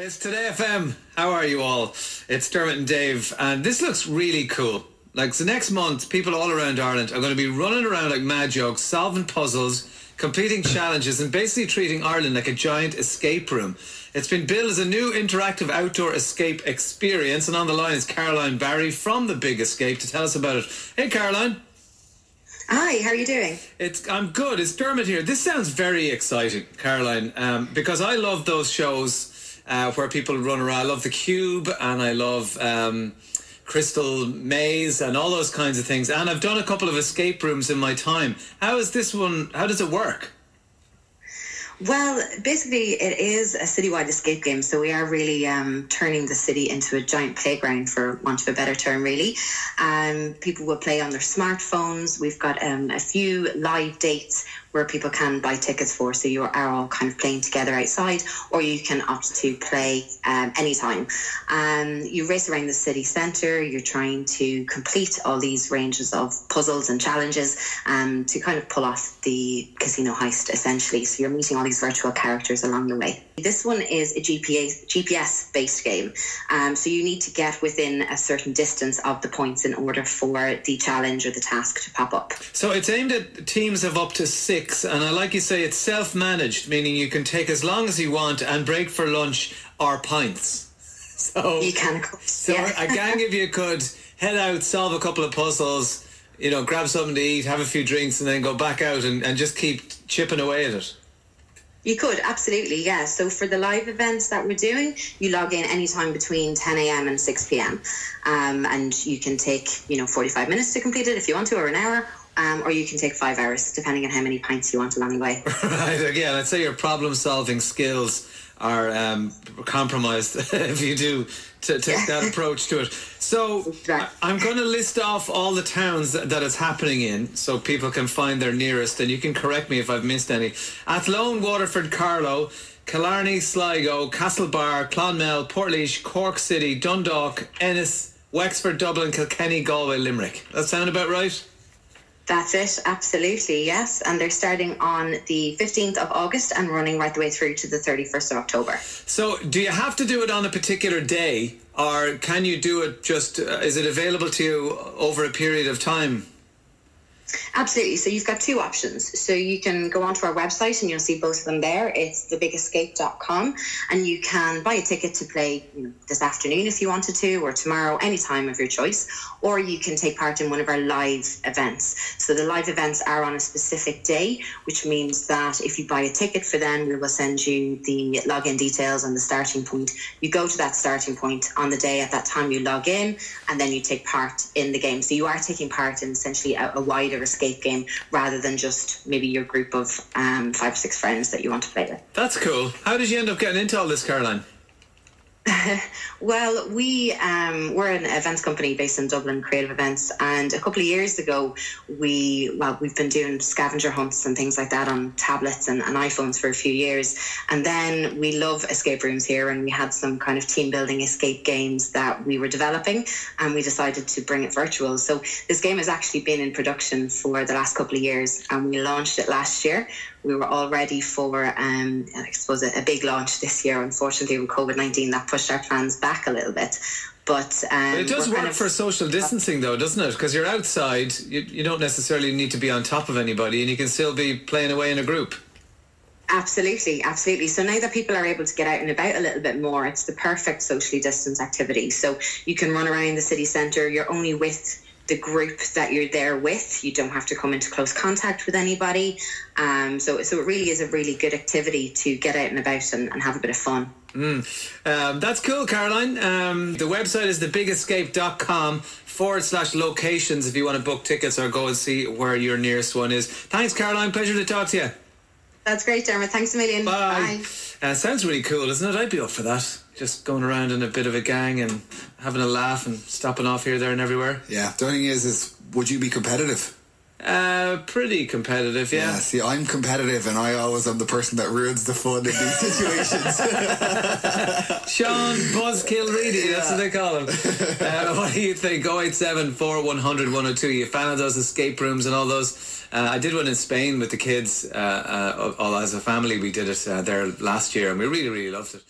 It's Today FM. How are you all? It's Dermot and Dave, and this looks really cool. Like, so next month, people all around Ireland are going to be running around like mad jokes, solving puzzles, completing challenges, and basically treating Ireland like a giant escape room. It's been billed as a new interactive outdoor escape experience, and on the line is Caroline Barry from The Big Escape to tell us about it. Hey, Caroline. Hi, how are you doing? It's I'm good. It's Dermot here. This sounds very exciting, Caroline, um, because I love those shows uh, where people run around. I love the Cube, and I love um, Crystal Maze, and all those kinds of things. And I've done a couple of escape rooms in my time. How is this one? How does it work? Well, basically, it is a citywide escape game. So we are really um, turning the city into a giant playground, for want of a better term, really. Um, people will play on their smartphones. We've got um, a few live dates where people can buy tickets for. So you are all kind of playing together outside, or you can opt to play um, anytime. Um, you race around the city centre. You're trying to complete all these ranges of puzzles and challenges um, to kind of pull off the casino heist, essentially. So you're meeting all these virtual characters along the way. This one is a GPS GPS based game, um, so you need to get within a certain distance of the points in order for the challenge or the task to pop up. So it's aimed at teams of up to six, and I like you say it's self managed, meaning you can take as long as you want and break for lunch or pints. So you can, So yeah. a gang of you could head out, solve a couple of puzzles, you know, grab something to eat, have a few drinks, and then go back out and, and just keep chipping away at it. You could, absolutely, yeah. So for the live events that we're doing, you log in anytime between 10 a.m. and 6 p.m. Um, and you can take, you know, 45 minutes to complete it if you want to, or an hour, um, or you can take five hours, depending on how many pints you want along the way. right, again, I'd say your problem solving skills are um, compromised if you do to take that approach to it. So I'm going to list off all the towns that, that it's happening in so people can find their nearest, and you can correct me if I've missed any. Athlone, Waterford, Carlow, Killarney, Sligo, Castlebar, Clonmel, Portlaoise, Cork City, Dundalk, Ennis, Wexford, Dublin, Kilkenny, Galway, Limerick. That sound about right? That's it, absolutely, yes. And they're starting on the 15th of August and running right the way through to the 31st of October. So, do you have to do it on a particular day, or can you do it just? Uh, is it available to you over a period of time? Absolutely. So you've got two options. So you can go onto our website and you'll see both of them there. It's thebigescape.com and you can buy a ticket to play you know, this afternoon if you wanted to or tomorrow, any time of your choice. Or you can take part in one of our live events. So the live events are on a specific day, which means that if you buy a ticket for them, we will send you the login details and the starting point. You go to that starting point on the day at that time you log in and then you take part in the game. So you are taking part in essentially a, a wider escape game rather than just maybe your group of um, five six friends that you want to play with. That's cool. How did you end up getting into all this, Caroline? Well, we um, we're an events company based in Dublin, Creative Events, and a couple of years ago, we well we've been doing scavenger hunts and things like that on tablets and, and iPhones for a few years, and then we love escape rooms here, and we had some kind of team building escape games that we were developing, and we decided to bring it virtual. So this game has actually been in production for the last couple of years, and we launched it last year we were all ready for, um, I suppose, a, a, big launch this year. Unfortunately, with COVID 19, that pushed our plans back a little bit. But, um, but it does work kind of, for social distancing, though, doesn't it? Because you're outside, you, you don't necessarily need to be on top of anybody, and you can still be playing away in a group. Absolutely, absolutely. So now that people are able to get out and about a little bit more, it's the perfect socially distanced activity. So you can run around the city centre, you're only with the group that you're there with. You don't have to come into close contact with anybody. Um, so, so it really is a really good activity to get out and about and, and have a bit of fun. Mm. Um, that's cool, Caroline. Um, the website is thebigescape.com forward slash locations if you want to book tickets or go and see where your nearest one is. Thanks, Caroline. Pleasure to talk to you. That's great, Dermot. Thanks a million. Bye. Bye. Uh, sounds really cool, isn't it? I'd be up for that. Just going around in a bit of a gang and having a laugh and stopping off here, there, and everywhere. Yeah. The only thing is, is would you be competitive? Uh, pretty competitive, yeah. Yeah. See, I'm competitive, and I always am the person that ruins the fun in these situations. Sean Buzzkill Reedy, that's what they call him. Uh, what do you think? 087 100 102. You a fan of those escape rooms and all those? Uh, I did one in Spain with the kids. Uh, uh, all as a family, we did it uh, there last year, and we really, really loved it.